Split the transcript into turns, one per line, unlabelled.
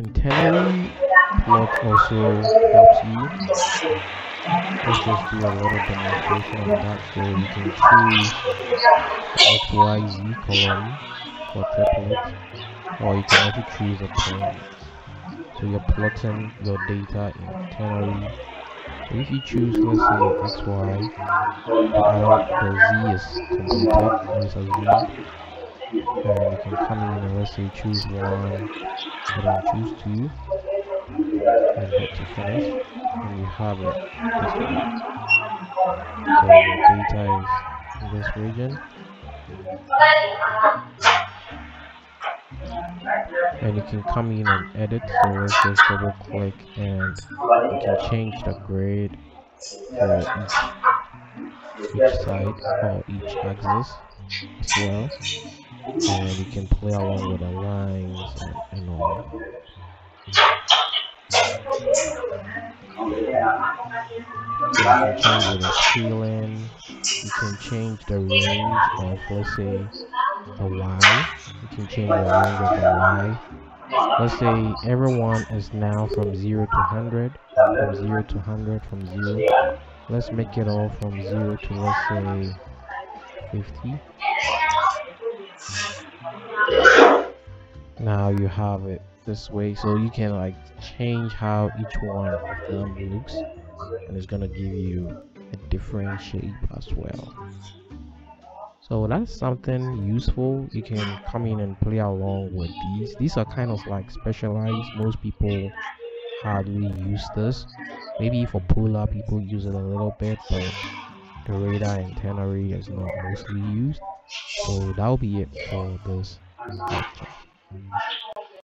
In ternary, plot also helps you. Let's just do a little demonstration on that. So you can choose XYZ column for triplet, or you can also choose a point. So you're plotting your data in ternary. So if you choose, let's say XY, while the Z is completed, and you can come in and let's say choose one and then choose two and hit to finish. And you have it. This way so the data is in this region. And you can come in and edit so let's just double click and you can change the grade for each each side or each axis as well and you can play along with the lines and, and all. You can change the ceiling, you can change the range of let's say the Y, you can change the range of the Y. Let's say everyone is now from 0 to 100, from 0 to 100, from 0. Let's make it all from 0 to let's say 50 now you have it this way so you can like change how each one of them looks and it's gonna give you a different shape as well. So that's something useful. You can come in and play along with these. These are kind of like specialized. Most people hardly use this. Maybe for polar people use it a little bit but the radar and ternary is not mostly used. So that'll be it for this. lecture Thank you.